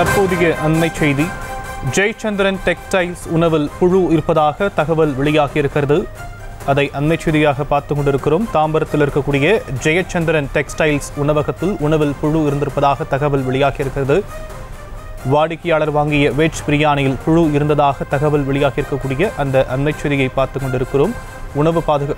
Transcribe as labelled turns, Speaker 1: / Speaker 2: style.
Speaker 1: தற்போதைய அண்மை செய்தி. ஜெயச்சந்திரன் டெக்ஸ்டைல்ஸ் உணவில் புழு இருப்பதாக தகவல் வெளியாகியிருக்கிறது. அதை அண்மை செய்தியாக பார்த்து கொண்டிருக்கிறோம். தாம்பரத்தில் இருக்கக்கூடிய ஜெயச்சந்திரன் டெக்ஸ்டைல்ஸ் உணவகத்தில் உணவில் புழு இருந்திருப்பதாக தகவல் வெளியாகியிருக்கிறது. வாடிக்கையாளர் வாங்கிய வெஜ் பிரியாணியில் புழு இருந்ததாக தகவல் வெளியாகியிருக்கக்கூடிய அந்த அண்மை செய்தியை பார்த்து கொண்டிருக்கிறோம். உணவு பாதுகா